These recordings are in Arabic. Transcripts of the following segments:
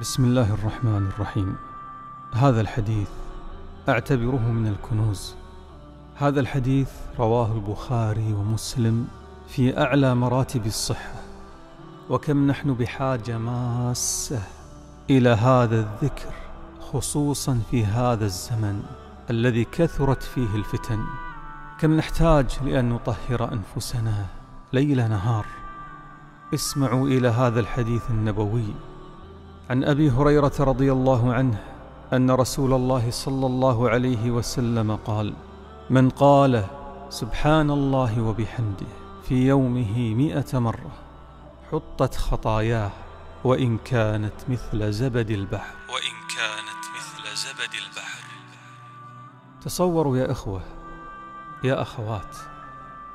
بسم الله الرحمن الرحيم. هذا الحديث أعتبره من الكنوز. هذا الحديث رواه البخاري ومسلم في أعلى مراتب الصحة. وكم نحن بحاجة ماسة إلى هذا الذكر خصوصا في هذا الزمن الذي كثرت فيه الفتن. كم نحتاج لأن نطهر أنفسنا ليل نهار. اسمعوا إلى هذا الحديث النبوي. عن أبي هريرة رضي الله عنه أن رسول الله صلى الله عليه وسلم قال من قال سبحان الله وبحمده في يومه مئة مرة حطت خطاياه وإن كانت مثل زبد البحر وإن كانت مثل زبد البحر. تصوروا يا إخوة يا أخوات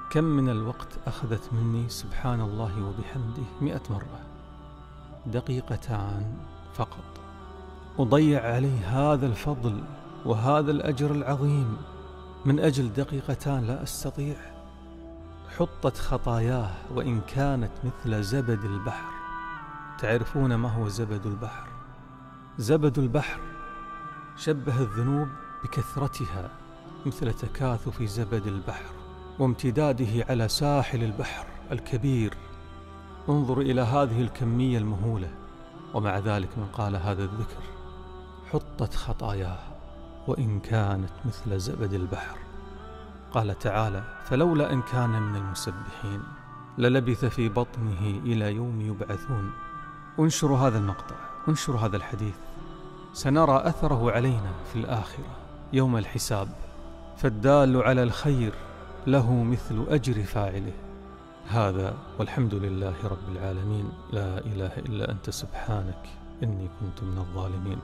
كم من الوقت أخذت مني سبحان الله وبحمده مئة مرة؟ دقيقتان فقط. أضيع عليه هذا الفضل وهذا الأجر العظيم. من أجل دقيقتان لا أستطيع. حطت خطاياه وإن كانت مثل زبد البحر. تعرفون ما هو زبد البحر؟ زبد البحر شبه الذنوب بكثرتها مثل تكاثف زبد البحر وامتداده على ساحل البحر الكبير. انظر إلى هذه الكمية المهولة. ومع ذلك من قال هذا الذكر حطت خطاياه وإن كانت مثل زبد البحر. قال تعالى فلولا إن كان من المسبحين للبث في بطنه إلى يوم يبعثون. انشروا هذا المقطع انشروا هذا الحديث. سنرى أثره علينا في الآخرة يوم الحساب. فالدال على الخير له مثل أجر فاعله. هذا والحمد لله رب العالمين. لا إله إلا أنت سبحانك إني كنت من الظالمين.